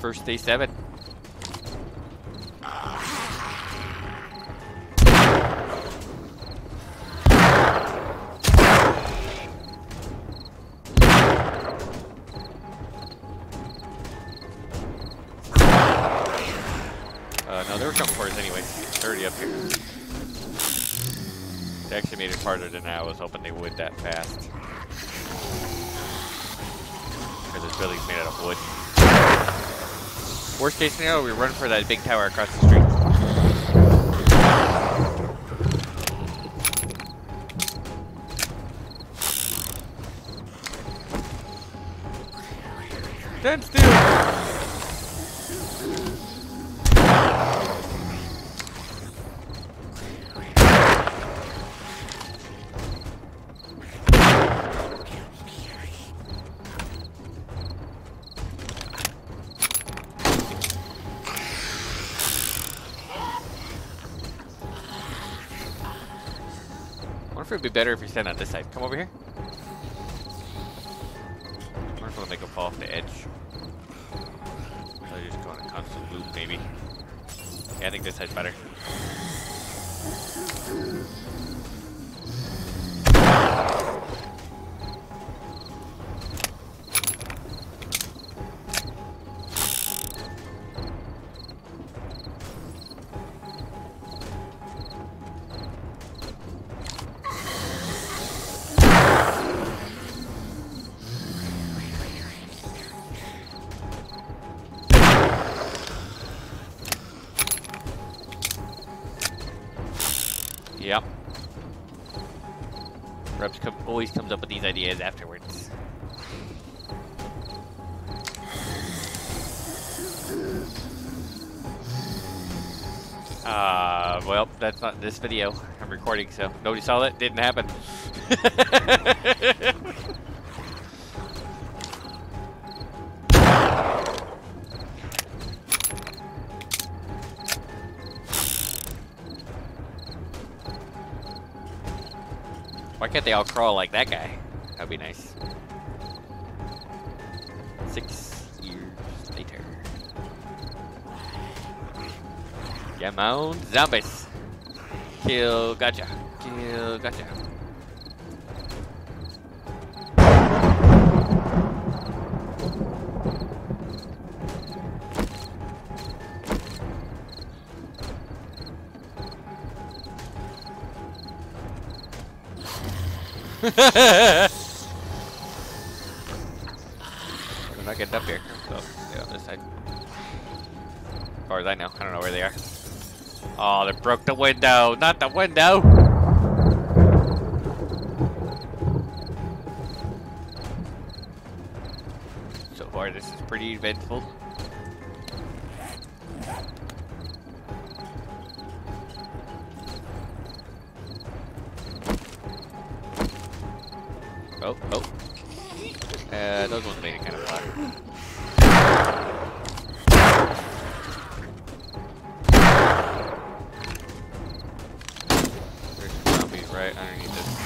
First day seven. Uh, no, they were coming for us anyway. Already up here. They actually made it farther than I was hoping they would that fast. Because this building's made out of wood. Worst case scenario, we run for that big tower across the street. It'd be better if you stand on this side. Come over here. if it'll make him fall off the edge. Or just go on a constant loop, maybe. Yeah, I think this side's better. Yep. Rebs always comes up with these ideas afterwards. Uh, well, that's not this video. I'm recording, so nobody saw that. Didn't happen. they all crawl like that guy? That'd be nice. Six years later. Come on, zombies! Kill, gotcha. Kill, gotcha. We're not getting up here. So, yeah, on this side. As far as I know. I don't know where they are. Oh, they broke the window! Not the window! So far, this is pretty eventful. Right underneath this.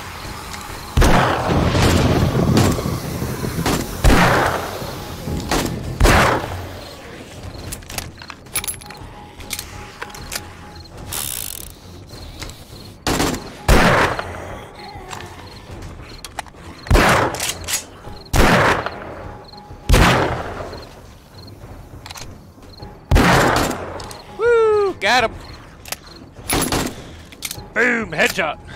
Got him! Boom! Headshot!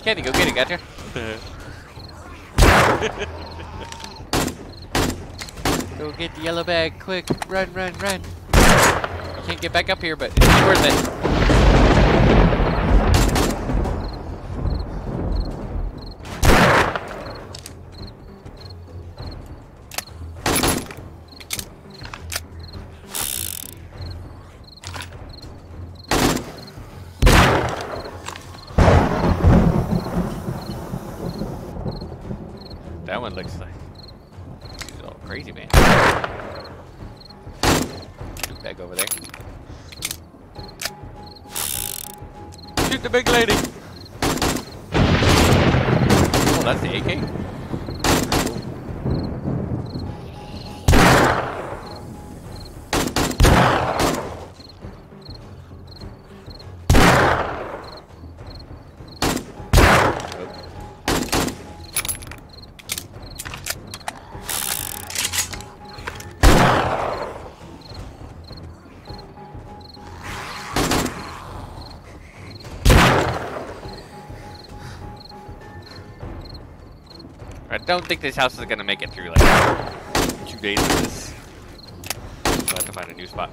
Of candy, go get it, gotcha. go get the yellow bag, quick! Run, run, run! You can't get back up here, but it's worth it. One looks like he's all crazy, man. bag over there. Shoot the big lady! Don't think this house is gonna make it through like two days of this. I'll have to find a new spot.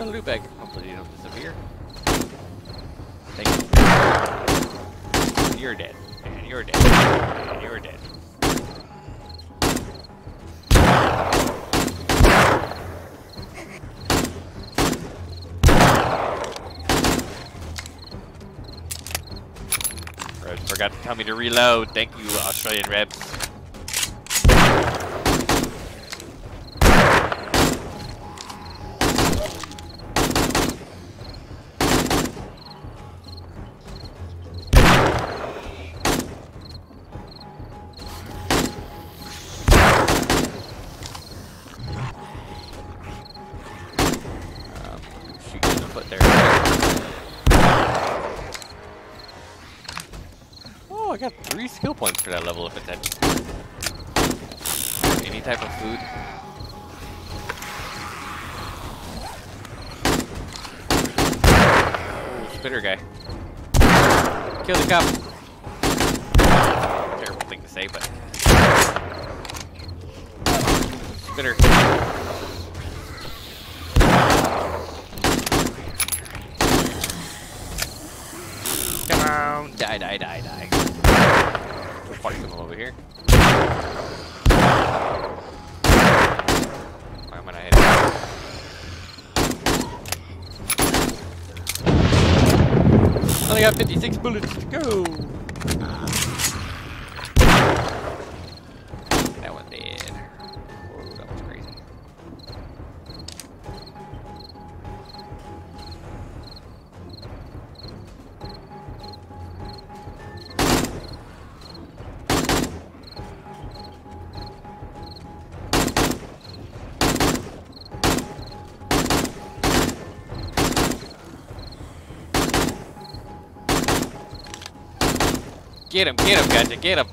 Another loot bag. Hopefully you don't disappear. Thank you. You're dead. And you're dead. And you're dead. Forgot to tell me to reload. Thank you, Australian Rebs. Oh, I got three skill points for that level if it's at any type of food. Oh, spitter guy. Kill the cop. Terrible thing to say, but. Spitter. Come on, die, die, die, die. Over here. Why am I not hitting? Only got 56 bullets to go. Get him, get him, gotcha, get him.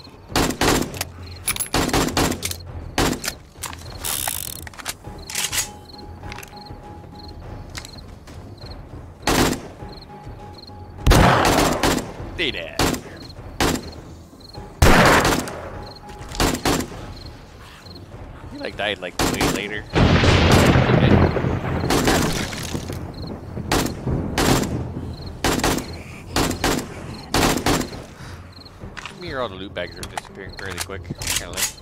Stay dead. He like died like way later. Okay. Me or all the loot bags are disappearing fairly quick. Kind of like.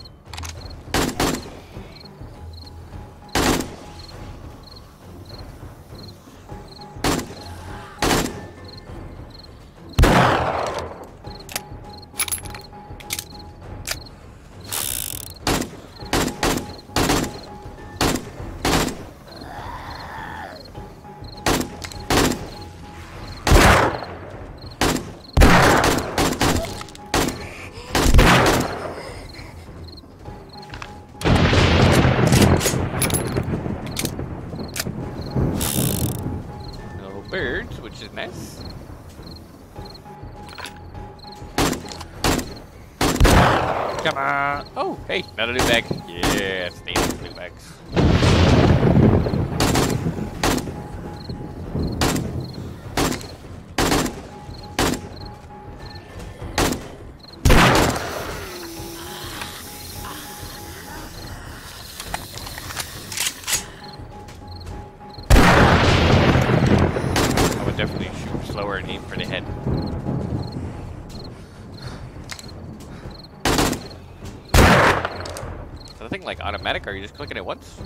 Hey, another loot bag. Automatic? Are you just clicking it once?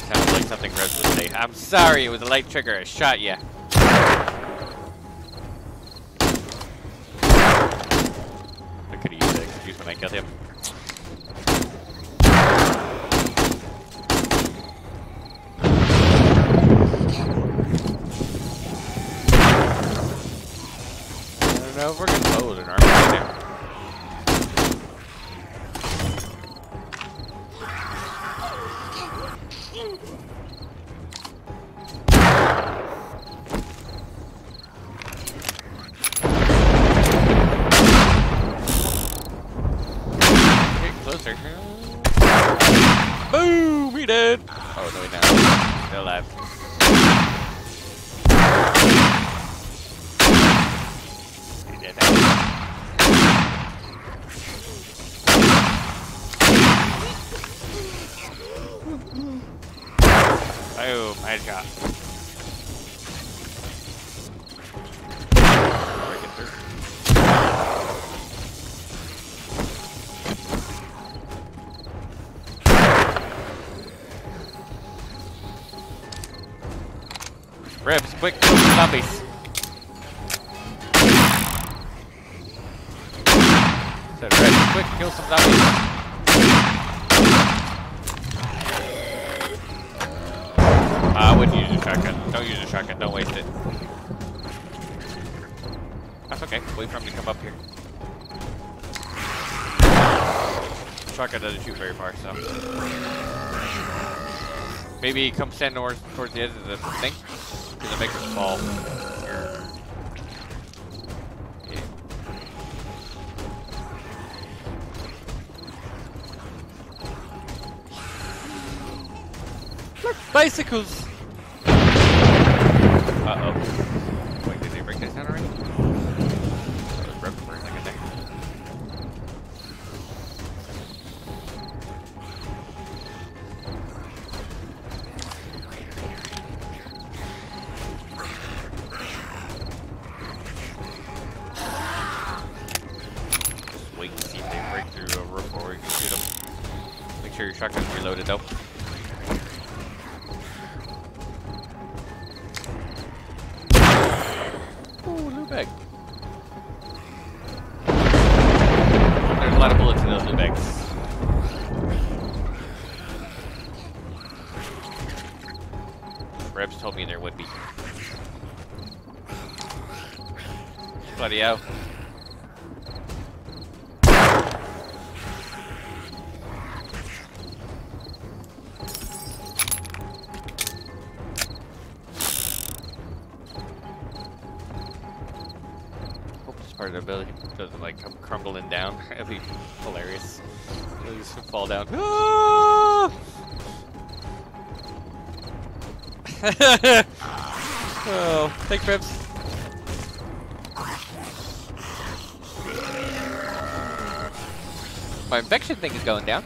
Sounds like something Rez would say. I'm sorry, it was a light trigger. I shot you. I know we're gonna hold an army Ribs, quick, some zombies. Said Ribs, quick, kill some zombies. Ah, I wouldn't use a shotgun. Don't use a shotgun. Don't waste it. That's okay. Wait for him to come up here. Shotgun doesn't shoot very far, so. Maybe come stand towards, towards the edge of the thing. Because makes us fall. Bicycles! Uh-oh. Shotgun's reloaded though. Ooh, loot bag. There's a lot of bullets in those loot bags. Rebs told me there would be. Bloody hell. The ability doesn't like come crumbling down. That'd be hilarious. It'll just fall down. Oh, thanks, Rips. My infection thing is going down.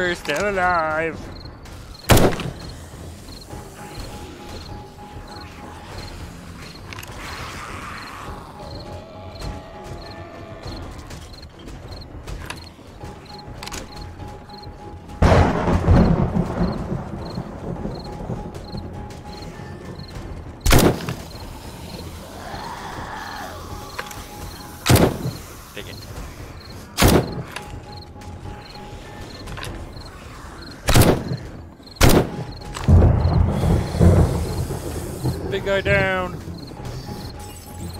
We're still alive. Guy down.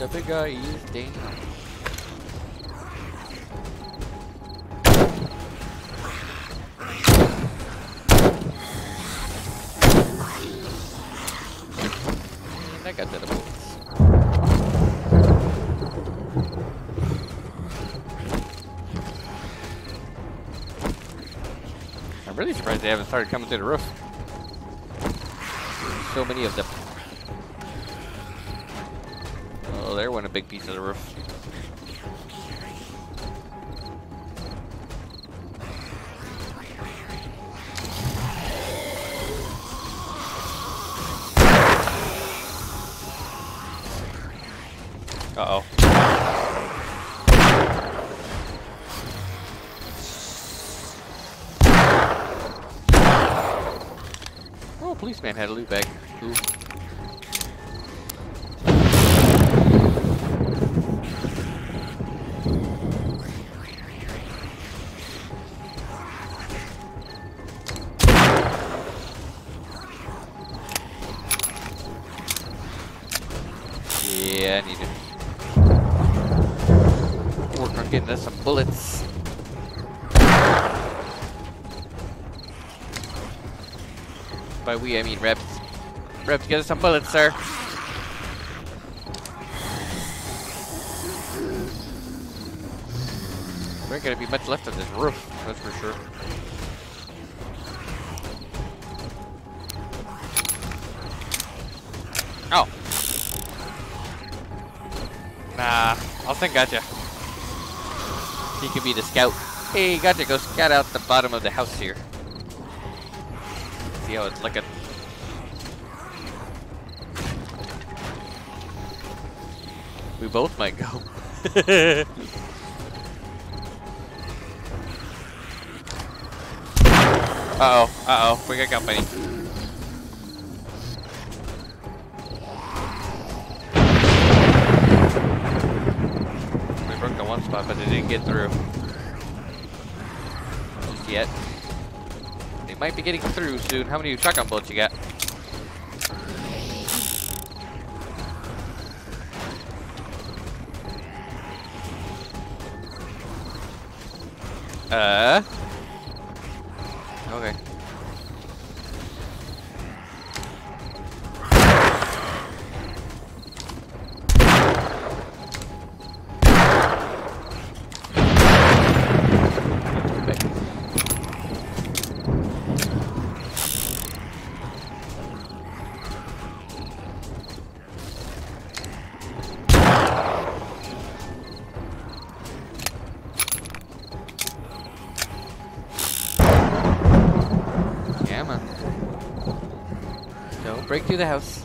The big guy is down. I got the bullets. I'm really surprised they haven't started coming through the roof. So many of them. There went a big piece of the roof. Uh oh. Oh, policeman had a loot bag. Us some bullets. By we, I mean Rebs. Rebs, get us some bullets, sir. There ain't gonna be much left of this roof, that's for sure. Oh. Nah, I'll send Gotcha. He can be the scout. Hey, got to go scout out the bottom of the house here. See how it's looking. We both might go. uh oh, uh oh, we got company. But it didn't get through. Yet. They might be getting through soon. How many shotgun bullets you got? Uh. Break through the house.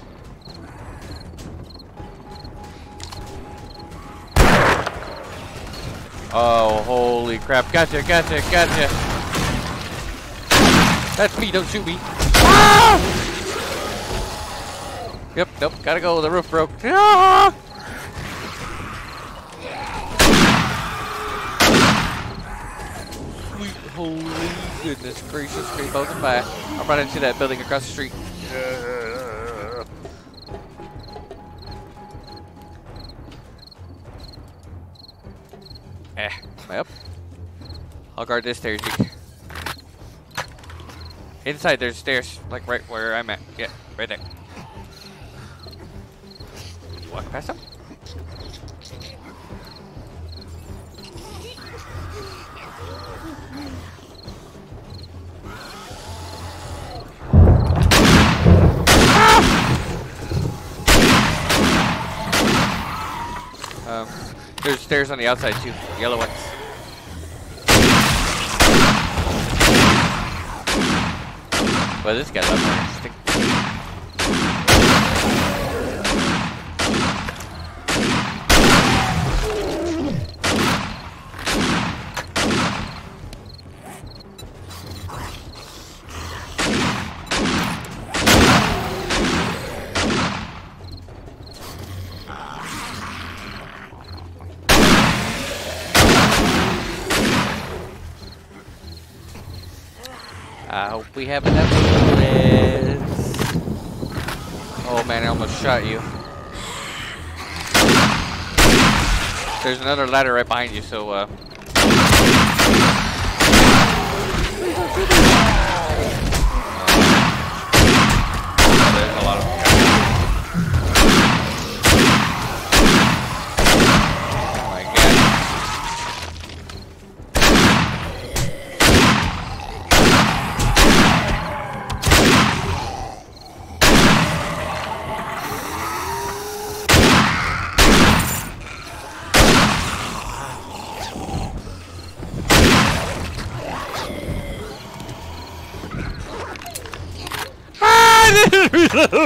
Oh, holy crap. Gotcha, gotcha, gotcha. That's me, don't shoot me. Ah! Yep, nope, gotta go. The roof broke. Ah! Sweet holy goodness gracious, great. I'm running to that building across the street. I'll guard this stairs. Inside there's stairs, like right where I'm at. Yeah, right there. Walk past them? Um, there's stairs on the outside too, yellow ones. Well, this guy's a I hope we have enough bullets. Oh man, I almost shot you. There's another ladder right behind you, so uh. You're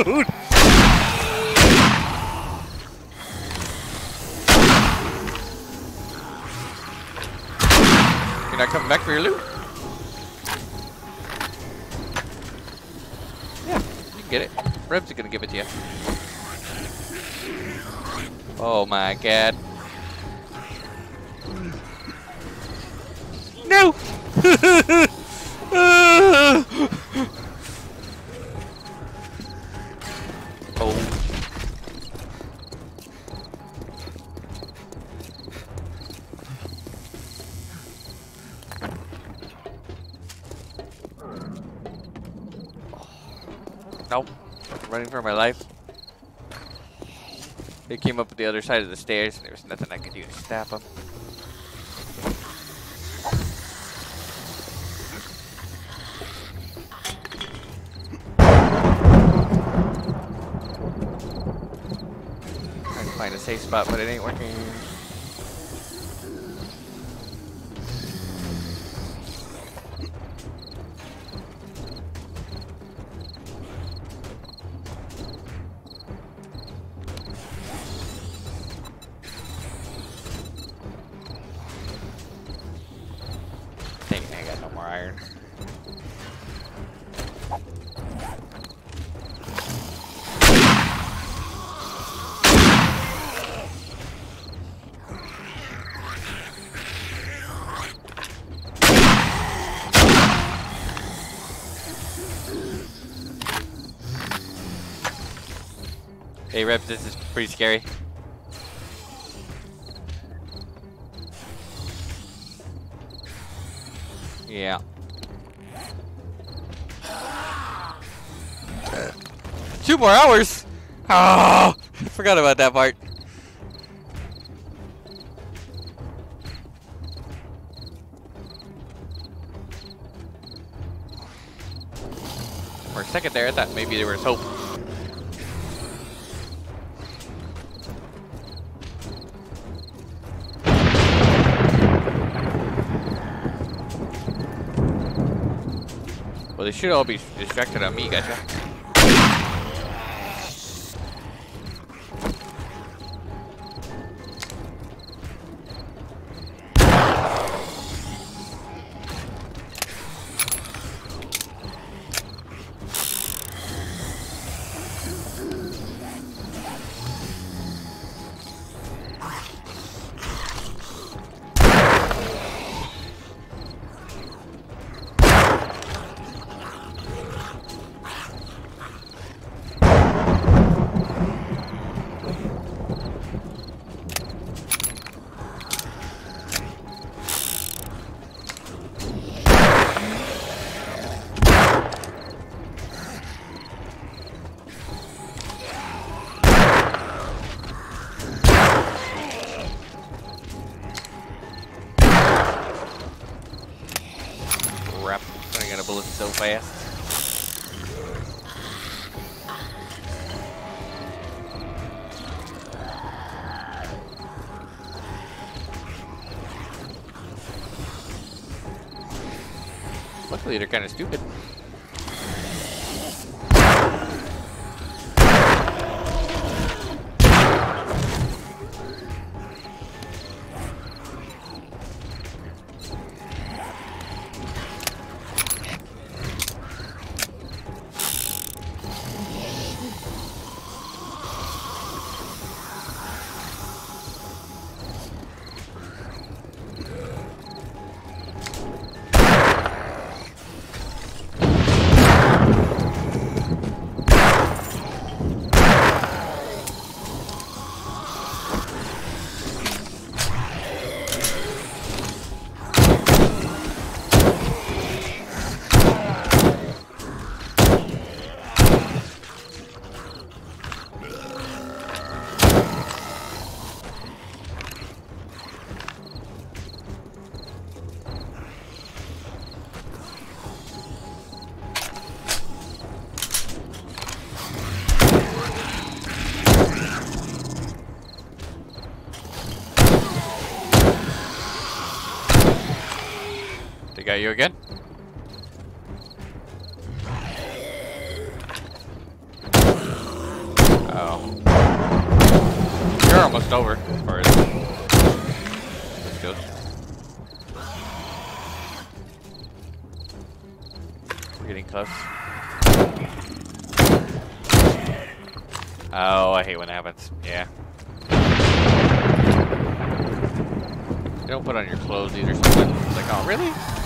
not coming back for your loot? Yeah, you can get it. Reb's gonna give it to you. Oh my god. No! For my life. They came up at the other side of the stairs and there was nothing I could do to stop them. Trying to find a safe spot, but it ain't working. This is pretty scary. Yeah. Two more hours? Oh, forgot about that part. For a second there, I thought maybe there was hope. They should all be distracted on me, gotcha. Fast. Luckily, they're kind of stupid. They got you again? Oh. You're almost over as far as this goes. We're getting close. Oh, I hate when that happens. Yeah. You don't put on your clothes either. Something. It's like, oh, really?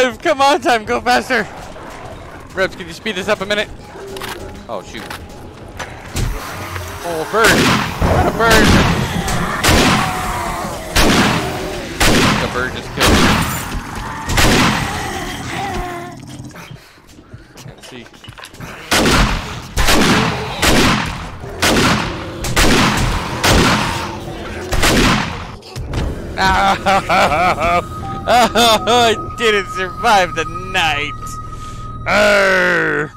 Alive! Come on, time, go faster! Rebs, can you speed this up a minute? Oh, shoot. Oh, bird! A bird! The bird just killed me. Can't see. Ah, I didn't survive the night. Arr.